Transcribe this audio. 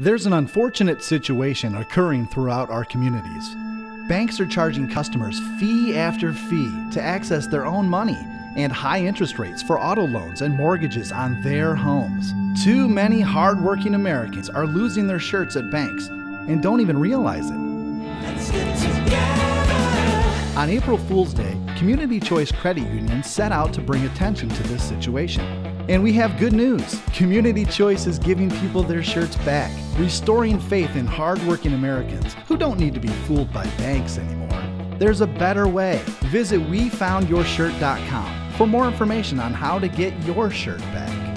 There's an unfortunate situation occurring throughout our communities. Banks are charging customers fee after fee to access their own money and high interest rates for auto loans and mortgages on their homes. Too many hardworking Americans are losing their shirts at banks and don't even realize it. On April Fool's Day, Community Choice Credit Union set out to bring attention to this situation. And we have good news. Community Choice is giving people their shirts back, restoring faith in hardworking Americans who don't need to be fooled by banks anymore. There's a better way. Visit WeFoundYourShirt.com for more information on how to get your shirt back.